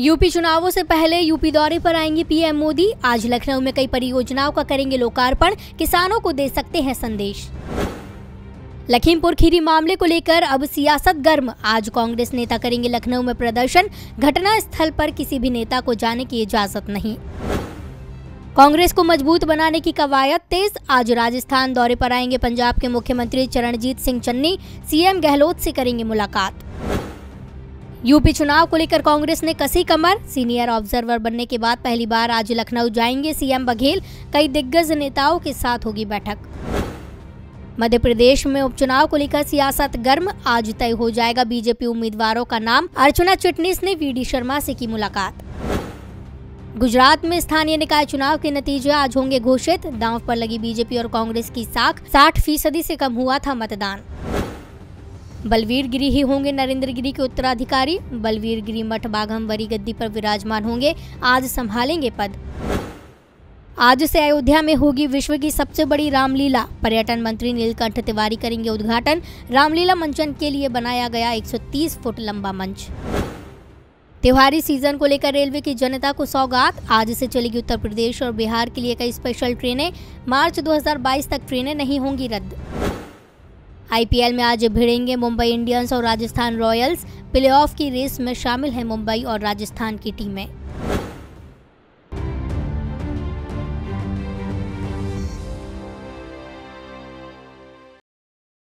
UP चुनावों से पहले यूपी दौरे पर आएँगे पीएम मोदी। आज लखनऊ में कई परियोजनाओं का करेंगे लोकार्पण। किसानों को दे सकते हैं संदेश। लखीमपुर खीरी मामले को लेकर अब सियासत गर्म। आज कांग्रेस नेता करेंगे लखनऊ में प्रदर्शन। घटना स्थल पर किसी भी नेता को जाने की इजाज़त नहीं। कांग्रेस को मज़बूत बनाने की कवायद तेज। आज राजस्थान दौरे पर आएँगे पंजाब के मुख्यमंत्री चरणजीत सिंह चन्नी। सीएम गहलोत से करेंगे मुलाकात। यूपी चुनाव को लेकर कांग्रेस ने कसी कमर। सीनियर ऑब्जर्वर बनने के बाद पहली बार आज लखनऊ जाएँगे सीएम बघेल। कई दिग्गज नेताओं के साथ होगी बैठक। मध्य प्रदेश में उपचुनाव को लेकर सियासत गर्म। आज तय हो जाएगा बीजेपी उम्मीदवारों का नाम। अर्चना चिटनीस ने वीडी शर्मा से की मुलाकात। गुजरात में स्थानीय निकाय चुनाव के नतीजे आज होंगे घोषित। दांव पर लगी बीजेपी और कांग्रेस की साख। 60 फ़ीसदी से कम हुआ था मतदान। बलवीर गिरी ही होंगे नरेंद्र गिरी के उत्तराधिकारी। बलवीर गिरी मठ बाघमवरी गद्दी पर विराजमान होंगे। आज संभालेंगे पद। आज से अयोध्या में होगी विश्व की सबसे बड़ी रामलीला। पर्यटन मंत्री नीलकंठ तिवारी करेंगे उद्घाटन। रामलीला मंचन के लिए बनाया गया 130 फुट लंबा मंच। त्योहारी सीज़न को लेकर रेलवे की जनता को सौगात। आज से चलेगी उत्तर प्रदेश और बिहार के लिए कई स्पेशल ट्रेनें। मार्च 2022 तक ट्रेनें नहीं होंगी रद्द। आईपीएल में आज भिड़ेंगे मुंबई इंडियंस और राजस्थान रॉयल्स। प्लेऑफ की रेस में शामिल है मुंबई और राजस्थान की टीमें।